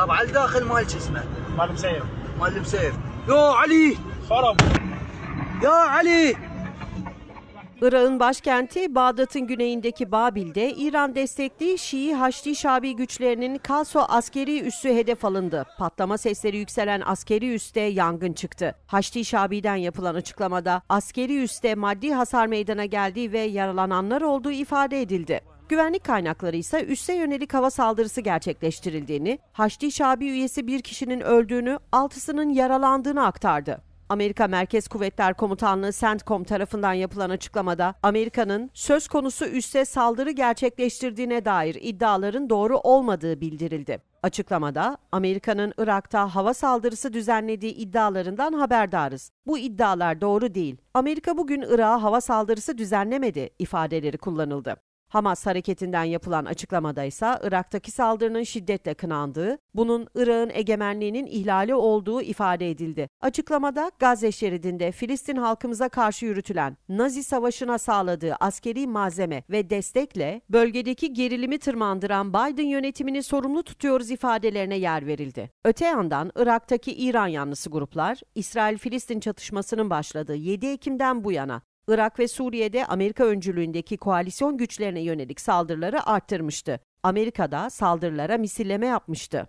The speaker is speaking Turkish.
طب على الداخل مال شو اسمه مال مسير مال المسير يا علي خرب يا علي Irak'ın başkenti Bağdat'ın güneyindeki Babil'de İran destekli Şii Haçlı Şabi güçlerinin Kaso askeri üssü hedef alındı. Patlama sesleri yükselen askeri üste yangın çıktı. Haçlı Şabi'den yapılan açıklamada askeri üste maddi hasar meydana geldiği ve yaralananlar olduğu ifade edildi. Güvenlik kaynakları ise üsse yönelik hava saldırısı gerçekleştirildiğini, Haçlı Şabi üyesi bir kişinin öldüğünü, altısının yaralandığını aktardı. Amerika Merkez Kuvvetler Komutanlığı CENTCOM tarafından yapılan açıklamada Amerika'nın söz konusu üsse saldırı gerçekleştirdiğine dair iddiaların doğru olmadığı bildirildi. Açıklamada Amerika'nın Irak'ta hava saldırısı düzenlediği iddialarından haberdarız. Bu iddialar doğru değil. Amerika bugün Irak'a hava saldırısı düzenlemedi ifadeleri kullanıldı. Hamas hareketinden yapılan açıklamada ise Irak'taki saldırının şiddetle kınandığı, bunun Irak'ın egemenliğinin ihlali olduğu ifade edildi. Açıklamada Gazze şeridinde Filistin halkımıza karşı yürütülen Nazi savaşına sağladığı askeri malzeme ve destekle bölgedeki gerilimi tırmandıran Biden yönetimini sorumlu tutuyoruz ifadelerine yer verildi. Öte yandan Irak'taki İran yanlısı gruplar, İsrail-Filistin çatışmasının başladığı 7 Ekim'den bu yana Irak ve Suriye'de Amerika öncülüğündeki koalisyon güçlerine yönelik saldırıları arttırmıştı. Amerika da saldırılara misilleme yapmıştı.